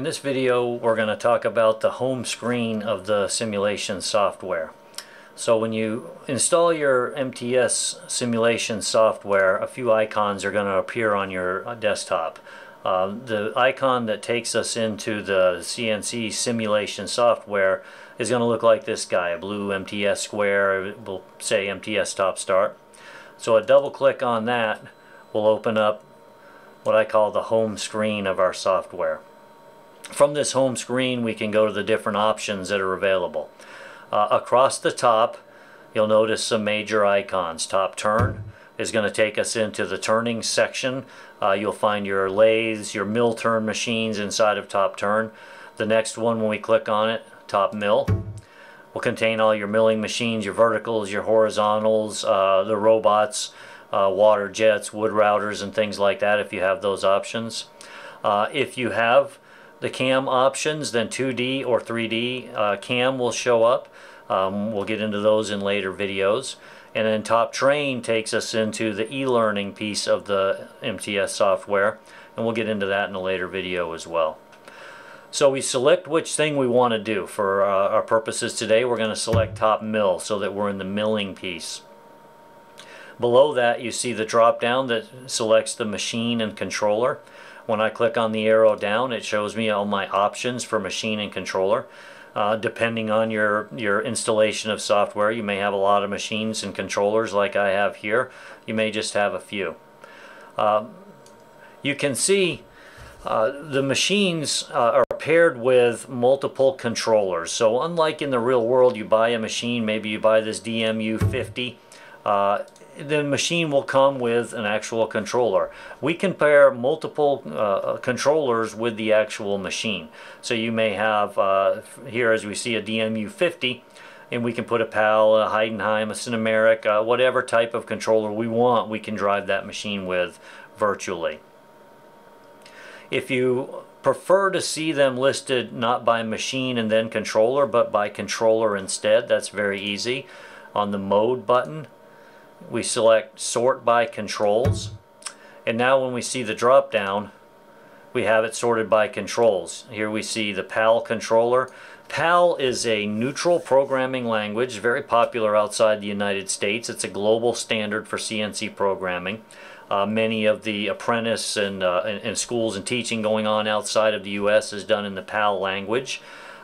In this video we're going to talk about the home screen of the simulation software. So when you install your MTS simulation software a few icons are going to appear on your uh, desktop. Uh, the icon that takes us into the CNC simulation software is going to look like this guy, a blue MTS square, it will say MTS Top Start. So a double click on that will open up what I call the home screen of our software. From this home screen we can go to the different options that are available. Uh, across the top you'll notice some major icons. Top turn is going to take us into the turning section. Uh, you'll find your lathes, your mill turn machines inside of top turn. The next one when we click on it, top mill, will contain all your milling machines, your verticals, your horizontals, uh, the robots, uh, water jets, wood routers, and things like that if you have those options. Uh, if you have the cam options, then 2D or 3D uh, cam will show up. Um, we'll get into those in later videos. And then Top Train takes us into the e-learning piece of the MTS software. And we'll get into that in a later video as well. So we select which thing we want to do. For uh, our purposes today, we're going to select Top Mill so that we're in the milling piece. Below that, you see the drop down that selects the machine and controller. When I click on the arrow down, it shows me all my options for machine and controller. Uh, depending on your, your installation of software, you may have a lot of machines and controllers like I have here. You may just have a few. Uh, you can see uh, the machines uh, are paired with multiple controllers. So unlike in the real world, you buy a machine, maybe you buy this DMU50, uh, the machine will come with an actual controller. We can pair multiple uh, controllers with the actual machine. So you may have uh, here as we see a DMU50 and we can put a PAL, a Heidenhain, a Sinumerik, uh, whatever type of controller we want we can drive that machine with virtually. If you prefer to see them listed not by machine and then controller but by controller instead, that's very easy. On the mode button we select sort by controls. And now when we see the drop down we have it sorted by controls. Here we see the PAL controller. PAL is a neutral programming language very popular outside the United States. It's a global standard for CNC programming. Uh, many of the apprentice and, uh, and, and, schools and teaching going on outside of the US is done in the PAL language.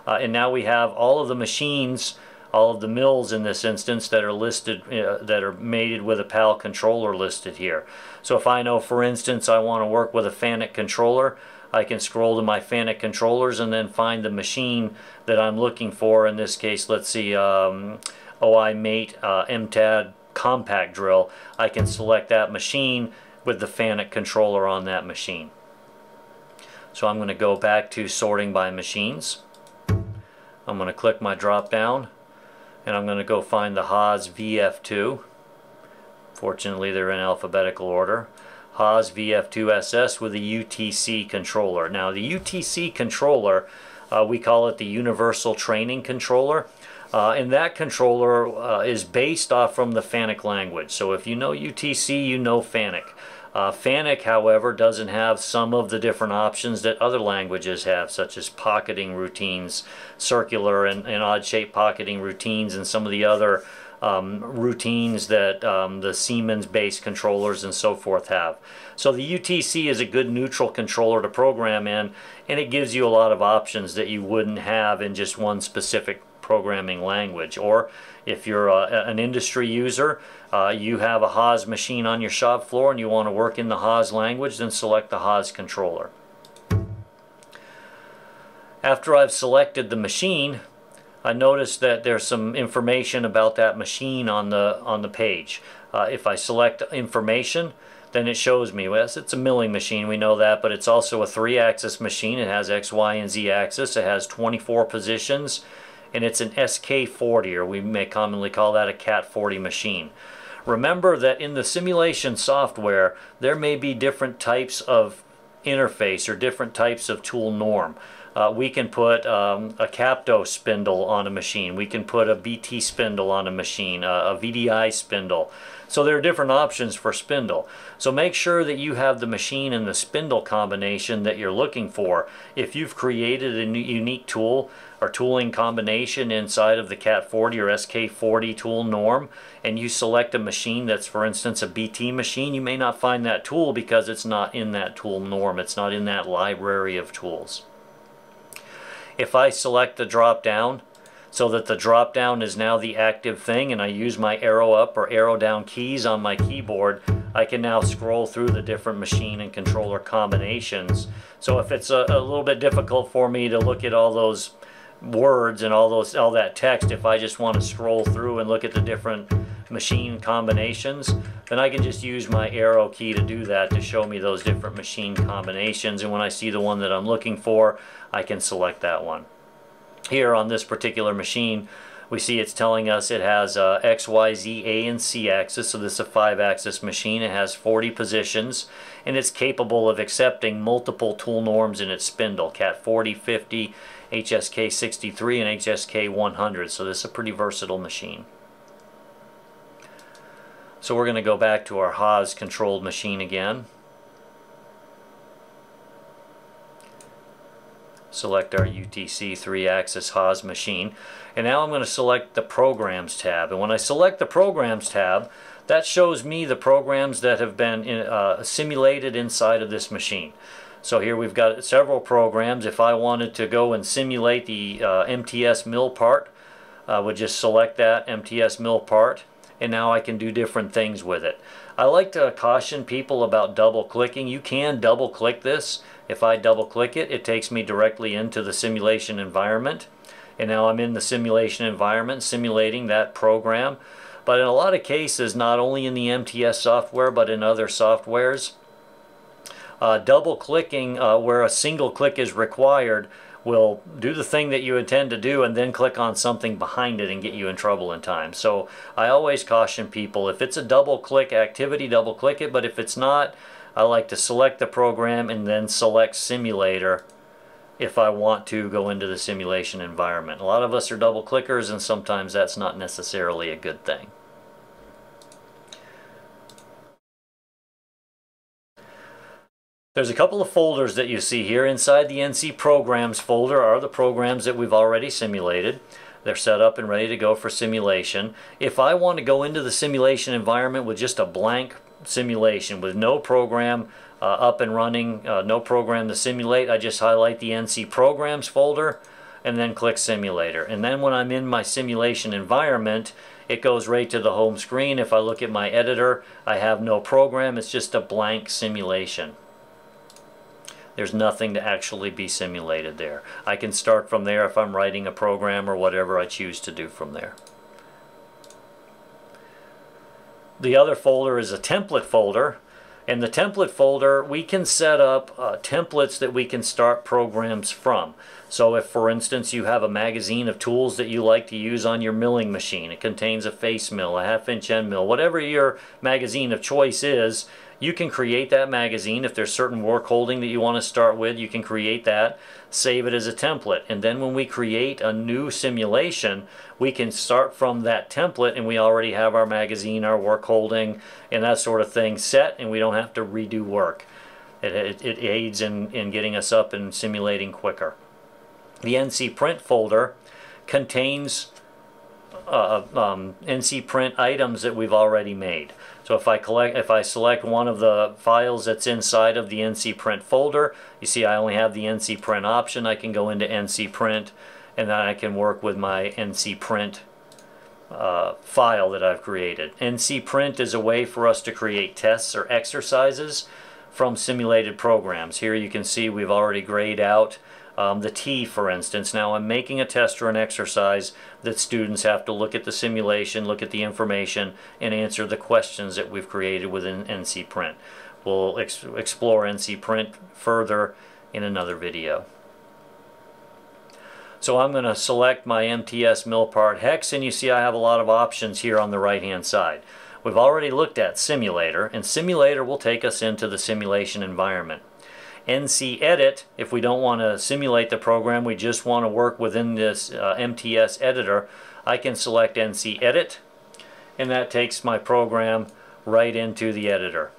Uh, and now we have all of the machines all of the mills in this instance that are listed, uh, that are mated with a PAL controller listed here. So if I know, for instance, I want to work with a FANUC controller, I can scroll to my FANUC controllers and then find the machine that I'm looking for. In this case, let's see, um, OI Mate uh, MTAD compact drill. I can select that machine with the FANUC controller on that machine. So I'm going to go back to sorting by machines. I'm going to click my drop down and I'm going to go find the Haas VF2 fortunately they're in alphabetical order. Haas VF2SS with a UTC controller. Now the UTC controller uh, we call it the Universal Training Controller. Uh, and that controller uh, is based off from the FANUC language. So if you know UTC you know FANUC uh, FANUC, however, doesn't have some of the different options that other languages have, such as pocketing routines, circular and, and odd-shaped pocketing routines, and some of the other um, routines that um, the Siemens-based controllers and so forth have. So the UTC is a good neutral controller to program in, and it gives you a lot of options that you wouldn't have in just one specific programming language. Or if you're a, an industry user, uh, you have a Haas machine on your shop floor and you want to work in the Haas language, then select the Haas controller. After I've selected the machine, I notice that there's some information about that machine on the on the page. Uh, if I select information, then it shows me, well, it's a milling machine, we know that, but it's also a three-axis machine. It has X, Y, and Z axis. It has 24 positions and it's an SK40 or we may commonly call that a CAT 40 machine. Remember that in the simulation software there may be different types of interface or different types of tool norm. uh, we can put um, a Capto spindle on a machine. We can put a BT spindle on a machine, uh, a VDI spindle. So there are different options for spindle. So make sure that you have the machine and the spindle combination that you're looking for. If you've created a unique tool or tooling combination inside of the CAT 40 or SK 40 tool norm and you select a machine that's for instance a BT machine, you may not find that tool because it's not in that tool norm. It's not in that library of tools. If I select the drop down so that the drop down is now the active thing and I use my arrow up or arrow down keys on my keyboard, I can now scroll through the different machine and controller combinations. So if it's a, a little bit difficult for me to look at all those words and all those all that text if I just want to scroll through and look at the different machine combinations then I can just use my arrow key to do that to show me those different machine combinations and when I see the one that I'm looking for I can select that one here on this particular machine, we see it's telling us it has uh, X, Y, Z, A, and C axis. So this is a five axis machine. It has 40 positions and it's capable of accepting multiple tool norms in its spindle. CAT 40, 50, HSK 63, and HSK 100. So this is a pretty versatile machine. So we're going to go back to our Haas controlled machine again. Select our UTC 3-axis Haas machine. And now I'm going to select the Programs tab. And when I select the Programs tab, that shows me the programs that have been in, uh, simulated inside of this machine. So here we've got several programs. If I wanted to go and simulate the uh, MTS mill part, I would just select that MTS mill part and now I can do different things with it. I like to caution people about double clicking. You can double click this. If I double click it, it takes me directly into the simulation environment. And now I'm in the simulation environment simulating that program. But in a lot of cases, not only in the MTS software, but in other softwares, uh, double clicking uh, where a single click is required will do the thing that you intend to do and then click on something behind it and get you in trouble in time. So I always caution people, if it's a double click activity, double click it, but if it's not, I like to select the program and then select simulator if I want to go into the simulation environment. A lot of us are double clickers and sometimes that's not necessarily a good thing. There's a couple of folders that you see here. Inside the NC Programs folder are the programs that we've already simulated. They're set up and ready to go for simulation. If I want to go into the simulation environment with just a blank simulation with no program uh, up and running, uh, no program to simulate, I just highlight the NC Programs folder and then click Simulator. And then when I'm in my simulation environment, it goes right to the home screen. If I look at my editor, I have no program. It's just a blank simulation. There's nothing to actually be simulated there. I can start from there if I'm writing a program or whatever I choose to do from there. The other folder is a template folder. In the template folder, we can set up uh, templates that we can start programs from. So if, for instance, you have a magazine of tools that you like to use on your milling machine, it contains a face mill, a half-inch end mill, whatever your magazine of choice is, you can create that magazine. If there's certain work holding that you want to start with, you can create that, save it as a template. And then when we create a new simulation, we can start from that template and we already have our magazine, our work holding, and that sort of thing set, and we don't have to redo work. It, it, it aids in, in getting us up and simulating quicker. The NC Print folder contains uh, um, NC Print items that we've already made. So if I collect, if I select one of the files that's inside of the NC Print folder, you see I only have the NC Print option. I can go into NC Print and then I can work with my NC Print uh, file that I've created. NC Print is a way for us to create tests or exercises from simulated programs. Here you can see we've already grayed out um, the T, for instance. Now I'm making a test or an exercise that students have to look at the simulation, look at the information, and answer the questions that we've created within NC Print. We'll ex explore NC Print further in another video. So I'm going to select my MTS Millpart Hex, and you see I have a lot of options here on the right hand side. We've already looked at Simulator, and Simulator will take us into the simulation environment. NC Edit, if we don't want to simulate the program, we just want to work within this uh, MTS editor, I can select NC Edit, and that takes my program right into the editor.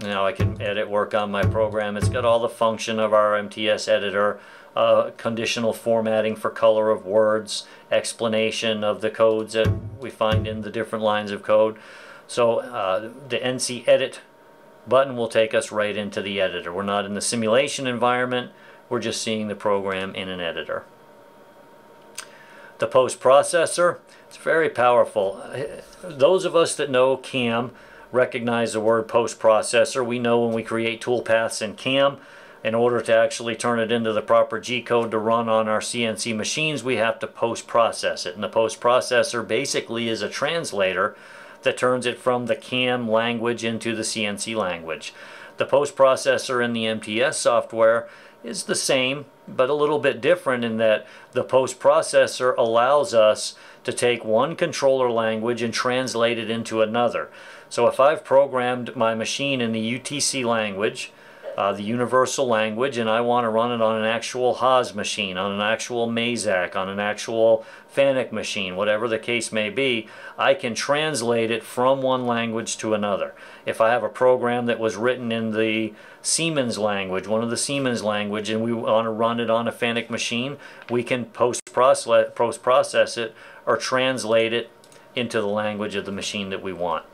Now I can edit work on my program. It's got all the function of our MTS editor, uh, conditional formatting for color of words, explanation of the codes that we find in the different lines of code. So uh, the NC Edit button will take us right into the editor. We're not in the simulation environment, we're just seeing the program in an editor. The post processor, it's very powerful. Those of us that know CAM recognize the word post processor. We know when we create toolpaths in CAM, in order to actually turn it into the proper G code to run on our CNC machines, we have to post process it. And the post processor basically is a translator that turns it from the CAM language into the CNC language. The post processor in the MTS software is the same, but a little bit different in that the post processor allows us to take one controller language and translate it into another. So if I've programmed my machine in the UTC language, uh, the universal language and I want to run it on an actual Haas machine, on an actual Mazak, on an actual Fanuc machine, whatever the case may be, I can translate it from one language to another. If I have a program that was written in the Siemens language, one of the Siemens language, and we want to run it on a Fanuc machine, we can post-process it or translate it into the language of the machine that we want.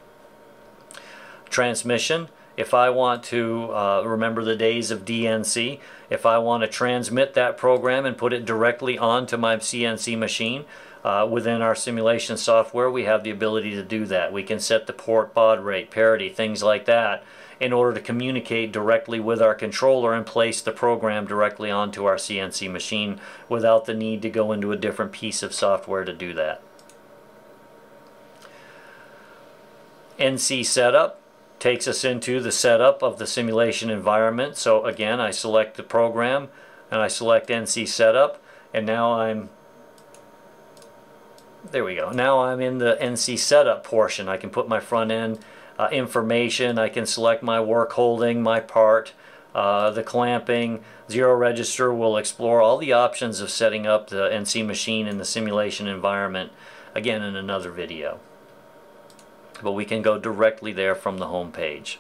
Transmission, if I want to uh, remember the days of DNC, if I want to transmit that program and put it directly onto my CNC machine, uh, within our simulation software, we have the ability to do that. We can set the port baud rate, parity, things like that in order to communicate directly with our controller and place the program directly onto our CNC machine without the need to go into a different piece of software to do that. NC setup takes us into the setup of the simulation environment. So again, I select the program and I select NC setup and now I'm there we go. Now I'm in the NC setup portion. I can put my front end uh, information. I can select my work holding, my part, uh, the clamping. Zero register We'll explore all the options of setting up the NC machine in the simulation environment again in another video but we can go directly there from the home page.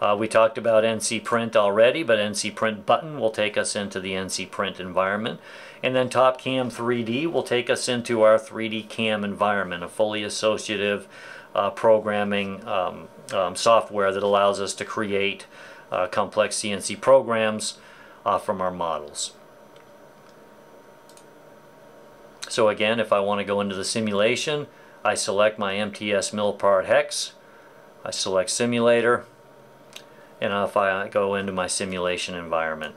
Uh, we talked about NC Print already, but NC Print button will take us into the NC Print environment. And then Top Cam 3D will take us into our 3D CAM environment, a fully associative uh, programming um, um, software that allows us to create uh, complex CNC programs uh, from our models. So again, if I want to go into the simulation, I select my MTS mill part hex, I select simulator, and if I go into my simulation environment.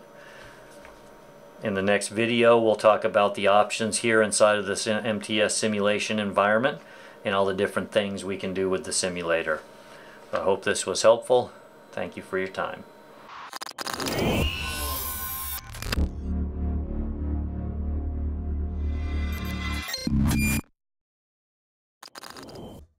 In the next video we'll talk about the options here inside of this MTS simulation environment and all the different things we can do with the simulator. I hope this was helpful. Thank you for your time.